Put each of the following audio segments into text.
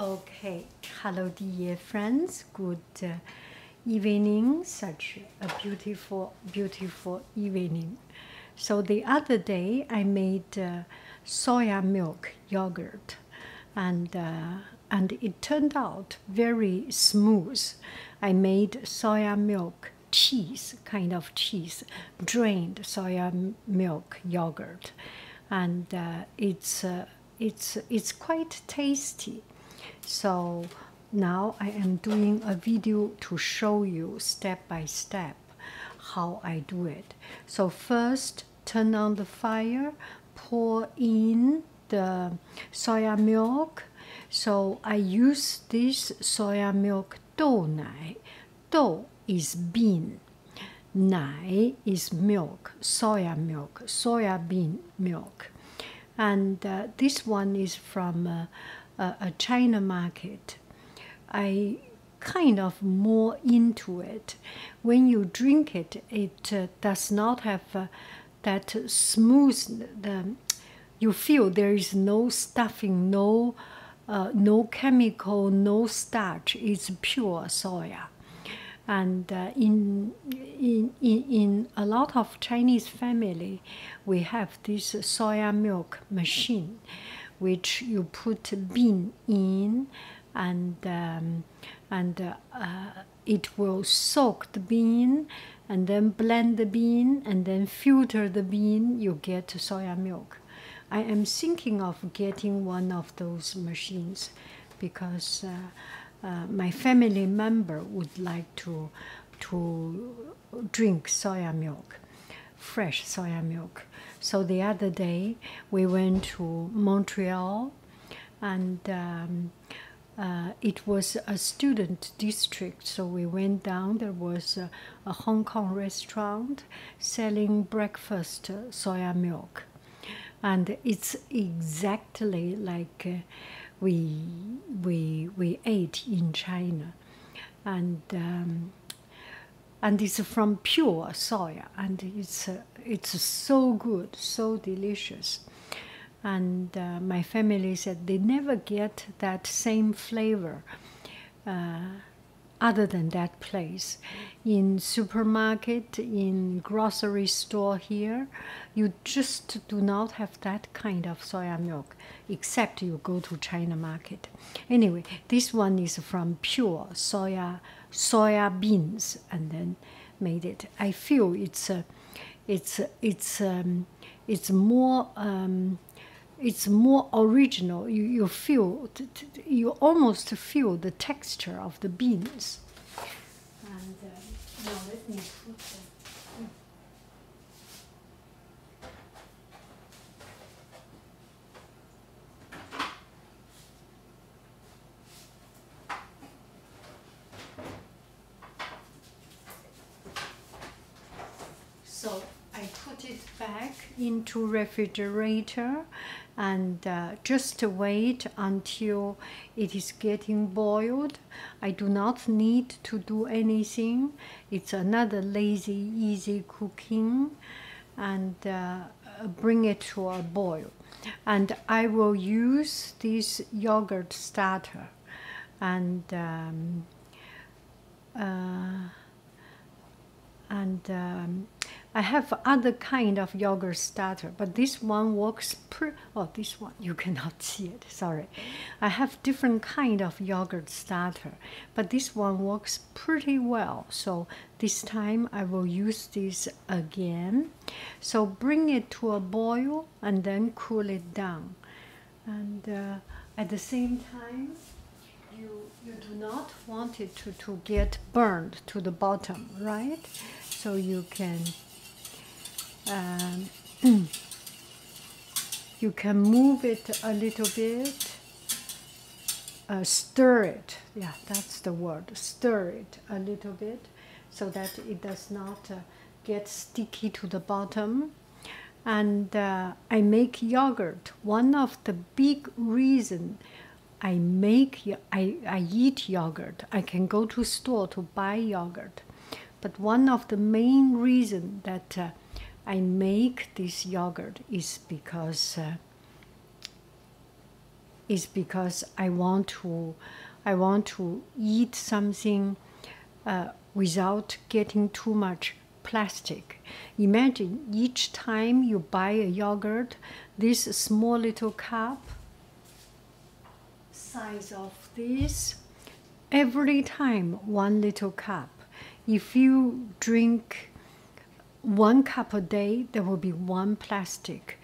Okay, hello, dear friends. Good uh, evening. Such a beautiful, beautiful evening. So the other day, I made uh, soya milk yogurt, and uh, and it turned out very smooth. I made soya milk cheese, kind of cheese, drained soya milk yogurt, and uh, it's uh, it's it's quite tasty. So now I am doing a video to show you step by step how I do it. So first turn on the fire, pour in the soya milk. So I use this soya milk 豆奶. Dou is bean. Nai is milk, soya milk, soya bean milk. And uh, this one is from uh, a, a China market. I kind of more into it. When you drink it, it uh, does not have uh, that smooth. You feel there is no stuffing, no, uh, no chemical, no starch. It's pure soya. And uh, in, in, in, in a lot of Chinese family, we have this soya milk machine which you put bean in and um, and uh, uh, it will soak the bean and then blend the bean and then filter the bean you get soya milk. I am thinking of getting one of those machines because uh, uh my family member would like to to drink soya milk fresh soya milk so the other day we went to Montreal, and um, uh, it was a student district. So we went down. There was a, a Hong Kong restaurant selling breakfast uh, soya milk, and it's exactly like uh, we we we ate in China, and. Um, and it's from pure soya, and it's uh, it's so good, so delicious. And uh, my family said they never get that same flavor uh, other than that place. In supermarket, in grocery store here, you just do not have that kind of soya milk, except you go to China market. Anyway, this one is from pure soya soya beans and then made it. I feel it's it's it's um, it's more um, it's more original. You you feel you almost feel the texture of the beans. And uh, now let me put. So I put it back into refrigerator and uh, just wait until it is getting boiled. I do not need to do anything. It's another lazy, easy cooking and uh, bring it to a boil. And I will use this yogurt starter and um, uh, and um, I have other kind of yogurt starter, but this one works per. Oh, this one you cannot see it. Sorry, I have different kind of yogurt starter, but this one works pretty well. So this time I will use this again. So bring it to a boil and then cool it down, and uh, at the same time. You, you do not want it to, to get burned to the bottom, right? So you can um, you can move it a little bit, uh, stir it. Yeah, that's the word. Stir it a little bit so that it does not uh, get sticky to the bottom. And uh, I make yogurt. One of the big reason I make I, I eat yogurt. I can go to store to buy yogurt, but one of the main reason that uh, I make this yogurt is because uh, is because I want to, I want to eat something uh, without getting too much plastic. Imagine each time you buy a yogurt, this small little cup, size of this, every time one little cup. If you drink one cup a day, there will be one plastic.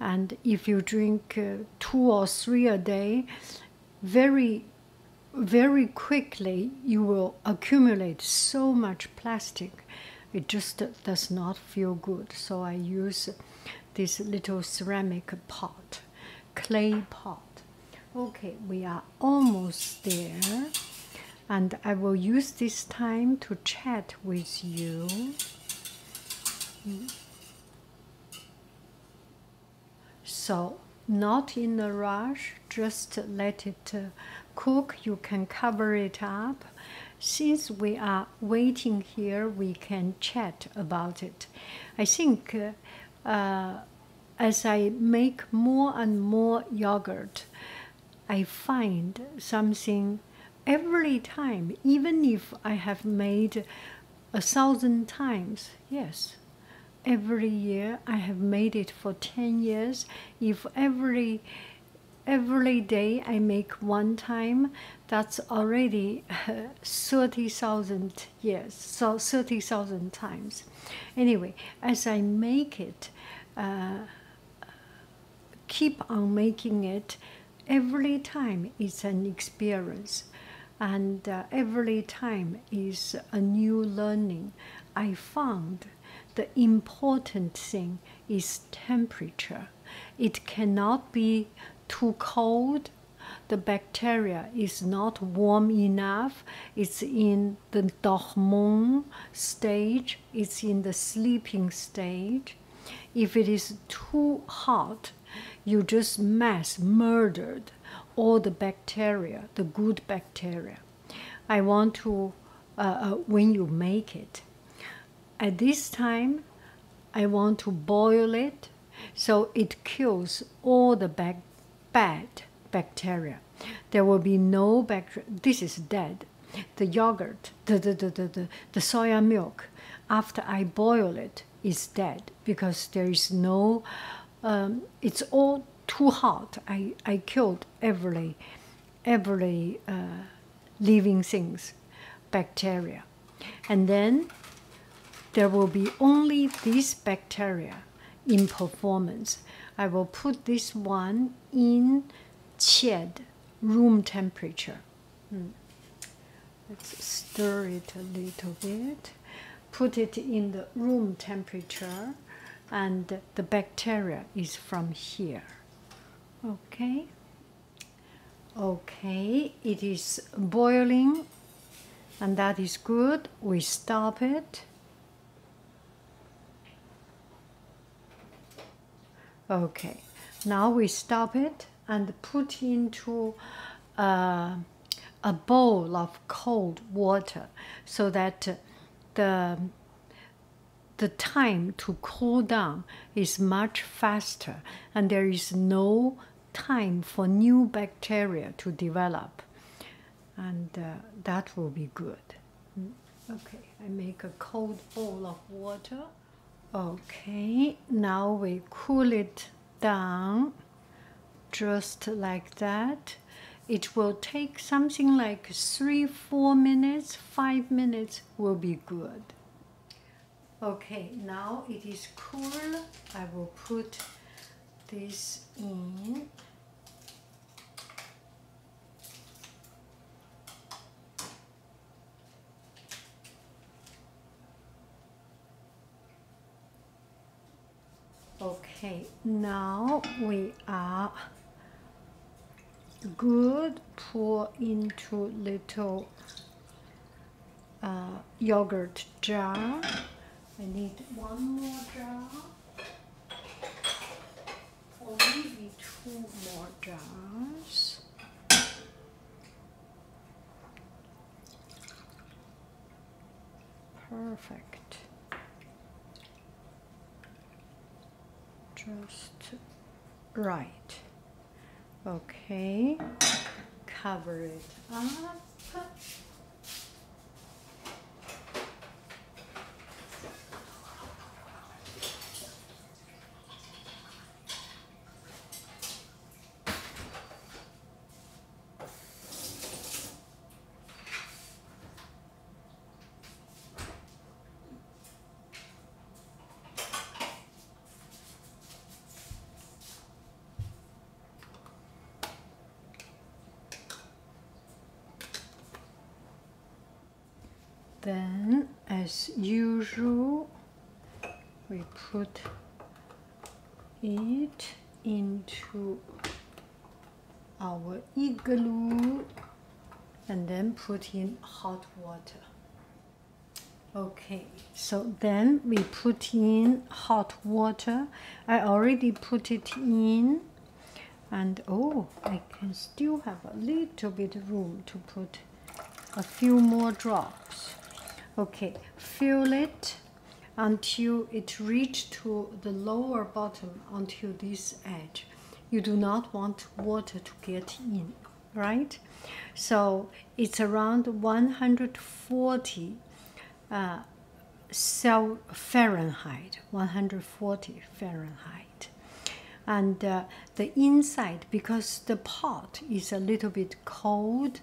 And if you drink uh, two or three a day, very, very quickly you will accumulate so much plastic. It just does not feel good. So I use this little ceramic pot, clay pot. Okay, we are almost there. And I will use this time to chat with you. So, not in a rush, just let it uh, cook. You can cover it up. Since we are waiting here, we can chat about it. I think uh, uh, as I make more and more yogurt, I find something every time, even if I have made a thousand times, yes, every year i have made it for 10 years. If every every day i make one time that's already 30,000 years so 30,000 times. Anyway as i make it uh, keep on making it every time is an experience. And uh, every time is a new learning. I found the important thing is temperature. It cannot be too cold. The bacteria is not warm enough. It's in the dormant stage. It's in the sleeping stage. If it is too hot, you just mass murdered all the bacteria, the good bacteria. I want to, uh, uh, when you make it, at this time, I want to boil it so it kills all the bad bacteria. There will be no bacteria. This is dead. The yogurt, the, the, the, the, the, the soya milk, after I boil it, is dead because there is no, um, it's all too hot. I, I killed every, every uh, living things, bacteria. And then there will be only these bacteria in performance. I will put this one in qian, room temperature. Hmm. Let's stir it a little bit. Put it in the room temperature, and the bacteria is from here. Okay. Okay, it is boiling, and that is good. We stop it. Okay, now we stop it and put into uh, a bowl of cold water so that the the time to cool down is much faster and there is no time for new bacteria to develop. And uh, that will be good. Mm, okay i make a cold bowl of water Okay, now we cool it down just like that. It will take something like three, four minutes, five minutes will be good. Okay, now it is cool. I will put this in. Okay, now we are good. Pour into little uh, yogurt jar. I need one more jar, or maybe two more jars. Perfect. Just right. Okay, cover it up. Then, as usual, we put it into our igloo and then put in hot water. Okay, so then we put in hot water. I already put it in, and oh, I can still have a little bit of room to put a few more drops. Okay, fill it until it reach to the lower bottom until this edge. You do not want water to get in, right? So it's around 140 uh, cell Fahrenheit, 140 Fahrenheit. And uh, the inside, because the pot is a little bit cold,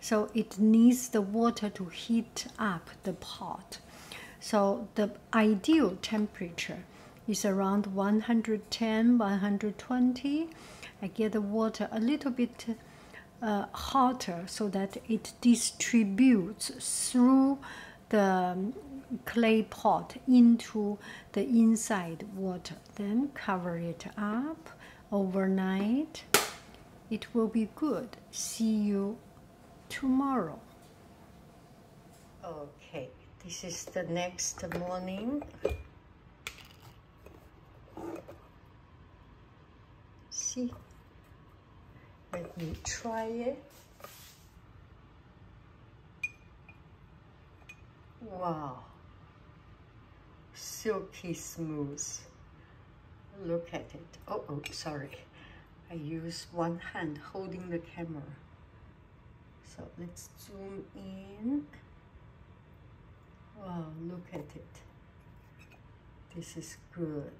so it needs the water to heat up the pot. So the ideal temperature is around 110, 120. I get the water a little bit uh, hotter so that it distributes through the clay pot into the inside water. Then cover it up overnight. It will be good. See you tomorrow. Okay, this is the next morning. See, let me try it. Wow, silky smooth. Look at it. Oh, oh, sorry. I use one hand holding the camera. So let's zoom in. Wow, look at it. This is good.